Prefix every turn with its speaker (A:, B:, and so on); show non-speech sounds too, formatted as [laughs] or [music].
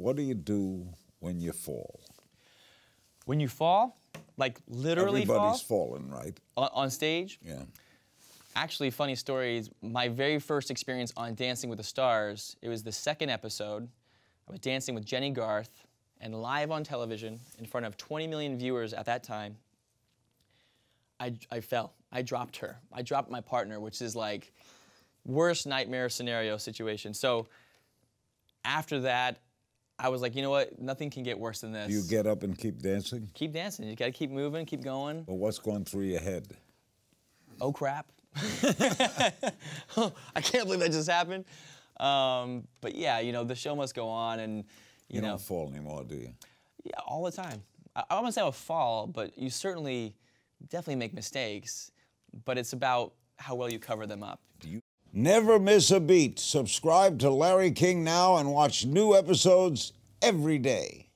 A: What do you do when you fall?
B: When you fall, like literally
A: Everybody's
B: fall
A: falling, right?
B: on, on stage.
A: Yeah.
B: Actually, funny story is my very first experience on Dancing with the Stars. It was the second episode. I was dancing with Jennie Garth and live on television in front of 20 million viewers at that time. I, I fell. I dropped her. I dropped my partner, which is like worst nightmare scenario situation. So after that, I was like, you know what? Nothing can get worse than this.
A: Do you get up and keep dancing?
B: keep dancing. You got to keep moving, keep going.
A: But what's going through your head?
B: oh crap. [laughs] I can't believe that just happened. Um, but yeah, you know, the show must go on and, you,
A: You
B: know,
A: don't fall anymore, do you?
B: yeah, all the time. I, I wouldn't say I would fall, but you certainly definitely make mistakes, but it's about how well you cover them up.
A: Never miss a beat. Subscribe to Larry King now and watch new episodes every day.